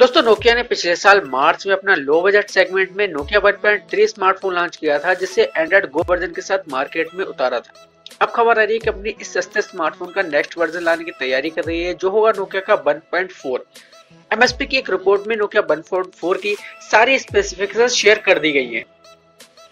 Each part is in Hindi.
दोस्तों नोकिया ने पिछले साल मार्च में अपना लो बजट सेगमेंट में नोकिया 1.3 स्मार्टफ़ोन लॉन्च किया था, जिसे एंड्रॉइड गो वर्जन के साथ मार्केट में उतारा था। अब खबर आ रही है कि अपनी इस सस्ते स्मार्टफ़ोन का नेक्स्ट वर्जन लाने की तैयारी कर रही है, जो होगा नोकिया का 1.4 एमएसपी की एक रिपोर्ट में नोकिया 1.4 की सारी स्पेसिफिकेशन शेयर कर दी गई है।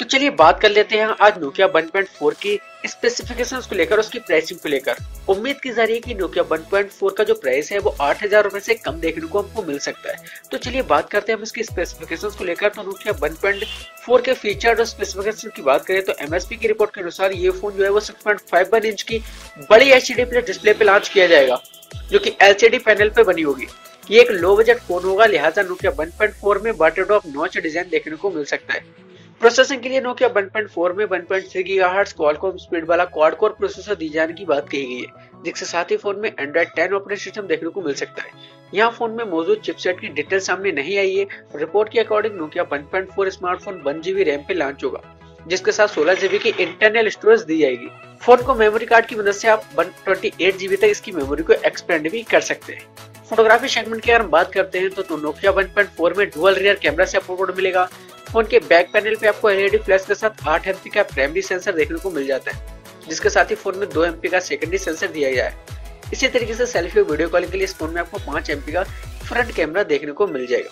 तो चलिए बात कर लेते हैं आज नोकिया 1.4 की स्पेसिफिकेशंस को लेकर, उसकी प्राइसिंग को लेकर। उम्मीद की जा रही है कि नोकिया 1.4 का जो प्राइस है वो आठ हज़ार रुपए से कम देखने को हमको मिल सकता है। तो चलिए बात करते हैं हम इसकी स्पेसिफिकेशंस को लेकर। तो नोकिया 1.4 के फीचर और स्पेसिफिकेशन की बात करें तो एमएसपी की रिपोर्ट के अनुसार ये फ़ोन जो है वो सिक्स इंच की बड़ी एच डिस्प्ले पे लॉन्च किया जाएगा, जो की एल पैनल पे बनी होगी। ये एक लो बजट फ़ोन होगा, लिहाजा नोकिया 1.4 में वाटर ड्रॉप नॉच डिज़ाइन देखने को मिल सकता है। प्रोसेसिंग के लिए नोकिया 1.4 में 1.3 गीगाहर्ट्ज क्वालकॉम स्पीड वाला क्वाड कोर प्रोसेसर दी जाने की बात कही गई है, जिसके साथ ही फ़ोन में एंड्रॉइड 10 ऑपरेटिंग सिस्टम देखने को मिल सकता है। यहाँ फ़ोन में मौजूद चिपसेट की डिटेल सामने नहीं आई है रिपोर्ट के according Nokia 1.4 smartphone one GB RAM पे लॉन्च होगा, जिसके साथ सोलह जीबी की इंटरनल स्टोरेज दी जाएगी। फ़ोन को मेमोरी कार्ड की मदद से आप वन जीबी तक इसकी मेमोरी को एक्सपेंड भी कर सकते हैं। फोटोग्राफी सेगमेंट की अगर हम बात करते हैं तो नोकिया 1.4 में डुअल रियर कैमरा सपोर्ट मिलेगा। फ़ोन के बैक पैनल पे आपको एलईडी फ्लैश के साथ 8 एमपी का प्राइमरी सेंसर देखने को मिल जाता है, जिसके साथ ही फ़ोन में 2 एमपी का सेकेंडरी सेंसर दिया गया है। इसी तरीके से सेल्फी और वीडियो कॉलिंग के लिए इस फ़ोन में आपको पाँच एमपी का फ्रंट कैमरा देखने को मिल जाएगा।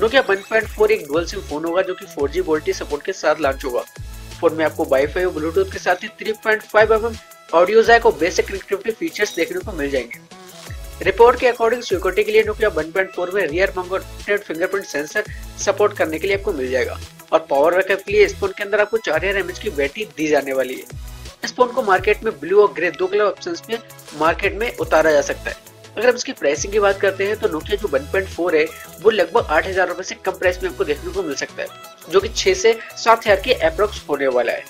नोकिया 1.4 एक डुअल सिम फ़ोन होगा जो कि 4G जी वोल्टी सपोर्ट के साथ लॉन्च होगा। फ़ोन में आपको वाईफाई और ब्लूटूथ के साथ ही 3.5 mm ऑडियो जैक और बेसिक कनेक्टिविटी फीचर्स देखने को मिल जाएँगे। रिपोर्ट के अकॉर्डिंग सिक्योरिटी के लिए नोकिया 1.4 में rear mounted fingerprint sensor support करने के लिए आपको मिल जाएगा। और पावर बैकअप के लिए इस फ़ोन के अंदर आपको चार हज़ार एमएच की बैटरी दी जाने वाली है। इस फ़ोन को मार्केट में ब्लू और ग्रे दो कलर ऑप्शन में मार्केट में उतारा जा सकता है। अगर हम इसकी प्राइसिंग की बात करते हैं तो नोकिया जो 1.4 है, वो लगभग आठ हज़ार रुपए से कम प्राइस में आपको देखने को मिल सकता है, जो कि छह से सात हज़ार के अप्रोक्स होने वाला है।